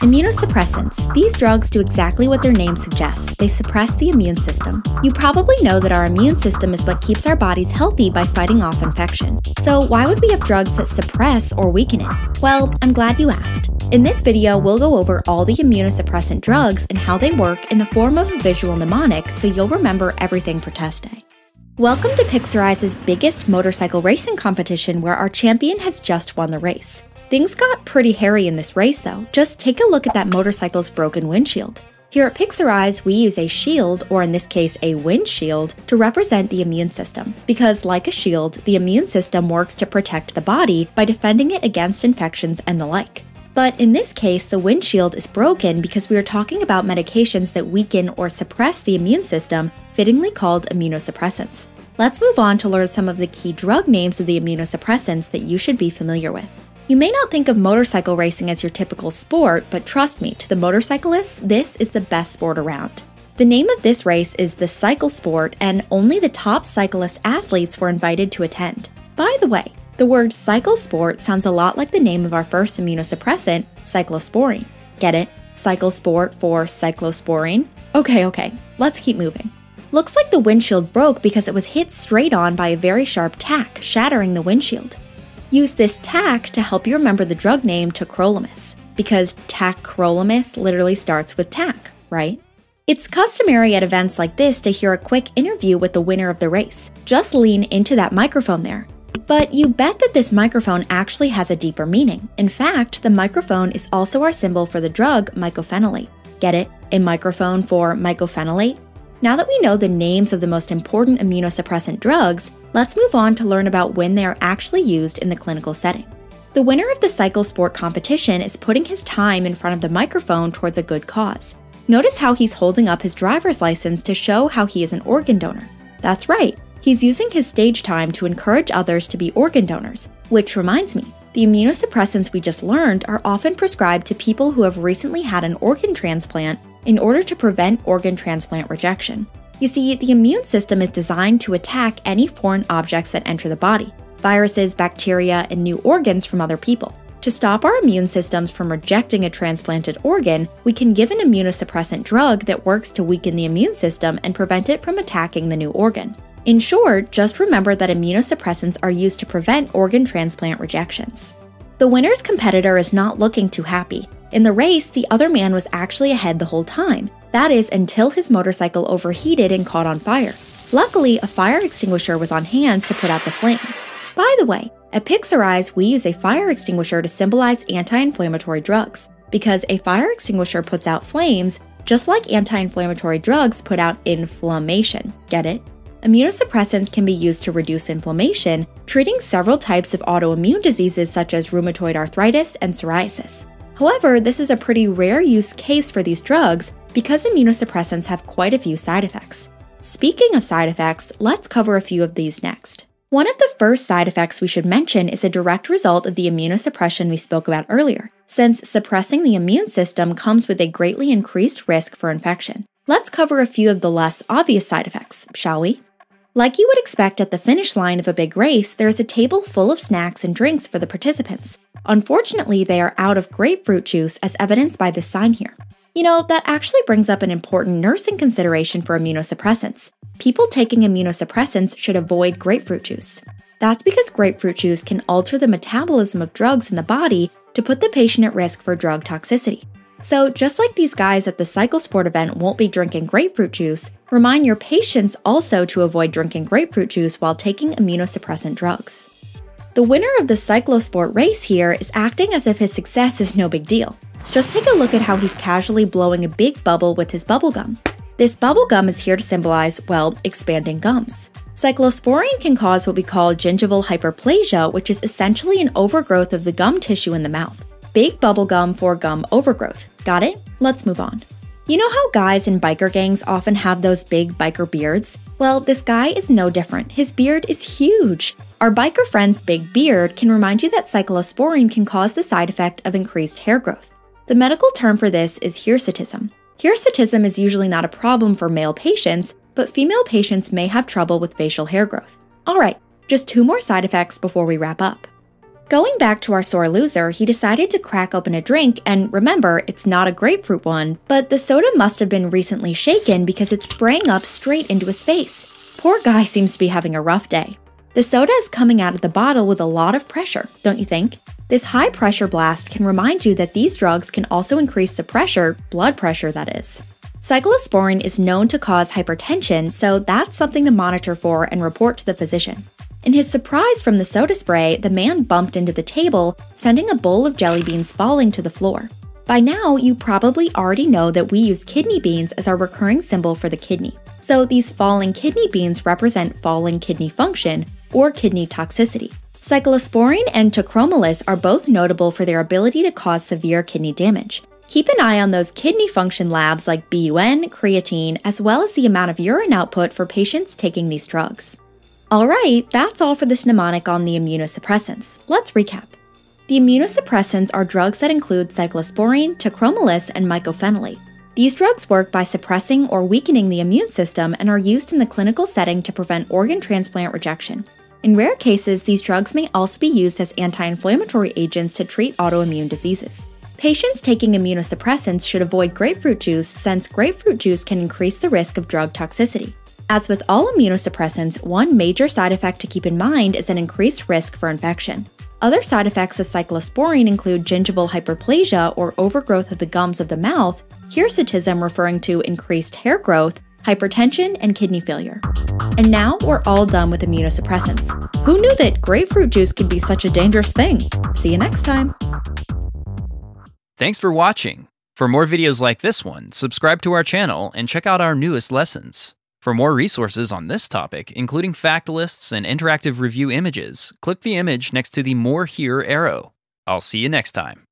Immunosuppressants. These drugs do exactly what their name suggests they suppress the immune system. You probably know that our immune system is what keeps our bodies healthy by fighting off infection. So, why would we have drugs that suppress or weaken it? Well, I'm glad you asked. In this video, we'll go over all the immunosuppressant drugs and how they work in the form of a visual mnemonic so you'll remember everything for test day. Welcome to Pixorize's biggest motorcycle racing competition where our champion has just won the race. Things got pretty hairy in this race though. Just take a look at that motorcycle's broken windshield. Here at Pixorize, we use a shield, or in this case, a windshield, to represent the immune system. Because, like a shield, the immune system works to protect the body by defending it against infections and the like. But in this case, the windshield is broken because we are talking about medications that weaken or suppress the immune system, fittingly called immunosuppressants. Let's move on to learn some of the key drug names of the immunosuppressants that you should be familiar with. You may not think of motorcycle racing as your typical sport, but trust me, to the motorcyclists, this is the best sport around. The name of this race is the Cycle Sport, and only the top cyclist athletes were invited to attend. By the way, the word cycle sport sounds a lot like the name of our first immunosuppressant, cyclosporine. Get it? Cycle sport for cyclosporine? Okay, okay, let's keep moving. Looks like the windshield broke because it was hit straight on by a very sharp tack, shattering the windshield. Use this tack to help you remember the drug name tacrolimus, because tacrolimus literally starts with tack, right? It's customary at events like this to hear a quick interview with the winner of the race. Just lean into that microphone there. But you bet that this microphone actually has a deeper meaning. In fact, the microphone is also our symbol for the drug mycophenolate. Get it? A microphone for mycophenolate? Now that we know the names of the most important immunosuppressant drugs, let's move on to learn about when they are actually used in the clinical setting. The winner of the cycle sport competition is putting his time in front of the microphone towards a good cause. Notice how he's holding up his driver's license to show how he is an organ donor. That's right, he's using his stage time to encourage others to be organ donors. Which reminds me, the immunosuppressants we just learned are often prescribed to people who have recently had an organ transplant in order to prevent organ transplant rejection. You see, the immune system is designed to attack any foreign objects that enter the body viruses, bacteria, and new organs from other people. To stop our immune systems from rejecting a transplanted organ, we can give an immunosuppressant drug that works to weaken the immune system and prevent it from attacking the new organ. In short, just remember that immunosuppressants are used to prevent organ transplant rejections. The winner's competitor is not looking too happy. In the race, the other man was actually ahead the whole time. That is, until his motorcycle overheated and caught on fire. Luckily, a fire extinguisher was on hand to put out the flames. By the way, at Pixorize, we use a fire extinguisher to symbolize anti inflammatory drugs, because a fire extinguisher puts out flames just like anti inflammatory drugs put out inflammation. Get it? Immunosuppressants can be used to reduce inflammation, treating several types of autoimmune diseases such as rheumatoid arthritis and psoriasis. However, this is a pretty rare use case for these drugs because immunosuppressants have quite a few side effects. Speaking of side effects, let's cover a few of these next. One of the first side effects we should mention is a direct result of the immunosuppression we spoke about earlier, since suppressing the immune system comes with a greatly increased risk for infection. Let's cover a few of the less obvious side effects, shall we? Like you would expect at the finish line of a big race, there is a table full of snacks and drinks for the participants. Unfortunately, they are out of grapefruit juice as evidenced by this sign here. You know, that actually brings up an important nursing consideration for immunosuppressants. People taking immunosuppressants should avoid grapefruit juice. That's because grapefruit juice can alter the metabolism of drugs in the body to put the patient at risk for drug toxicity. So, just like these guys at the cycle sport event won't be drinking grapefruit juice, remind your patients also to avoid drinking grapefruit juice while taking immunosuppressant drugs. The winner of the cyclosport race here is acting as if his success is no big deal. Just take a look at how he's casually blowing a big bubble with his bubble gum. This bubble gum is here to symbolize, well, expanding gums. Cyclosporine can cause what we call gingival hyperplasia, which is essentially an overgrowth of the gum tissue in the mouth. Big bubble gum for gum overgrowth. Got it? Let's move on. You know how guys in biker gangs often have those big biker beards? Well, this guy is no different. His beard is huge. Our biker friend's big beard can remind you that cyclosporine can cause the side effect of increased hair growth. The medical term for this is hirsutism. Hirsutism is usually not a problem for male patients, but female patients may have trouble with facial hair growth. Alright, just two more side effects before we wrap up. Going back to our sore loser, he decided to crack open a drink, and remember, it's not a grapefruit one, but the soda must have been recently shaken because it's spraying up straight into his face. Poor guy seems to be having a rough day. The soda is coming out of the bottle with a lot of pressure, don't you think? This high pressure blast can remind you that these drugs can also increase the pressure, blood pressure that is. Cyclosporine is known to cause hypertension, so that's something to monitor for and report to the physician. In his surprise from the soda spray, the man bumped into the table, sending a bowl of jelly beans falling to the floor. By now, you probably already know that we use kidney beans as our recurring symbol for the kidney. So these falling kidney beans represent falling kidney function or kidney toxicity. Cyclosporine and tacrolimus are both notable for their ability to cause severe kidney damage. Keep an eye on those kidney function labs like BUN, creatine, as well as the amount of urine output for patients taking these drugs. Alright, that's all for this mnemonic on the immunosuppressants. Let's recap. The immunosuppressants are drugs that include cyclosporine, tacrolimus, and mycophenolate. These drugs work by suppressing or weakening the immune system and are used in the clinical setting to prevent organ transplant rejection. In rare cases, these drugs may also be used as anti inflammatory agents to treat autoimmune diseases. Patients taking immunosuppressants should avoid grapefruit juice since grapefruit juice can increase the risk of drug toxicity. As with all immunosuppressants, one major side effect to keep in mind is an increased risk for infection. Other side effects of cyclosporine include gingival hyperplasia or overgrowth of the gums of the mouth, hirsutism referring to increased hair growth, hypertension, and kidney failure. And now we're all done with immunosuppressants. Who knew that grapefruit juice could be such a dangerous thing? See you next time. Thanks for watching. For more videos like this one, subscribe to our channel and check out our newest lessons. For more resources on this topic, including fact lists and interactive review images, click the image next to the More Here arrow. I'll see you next time.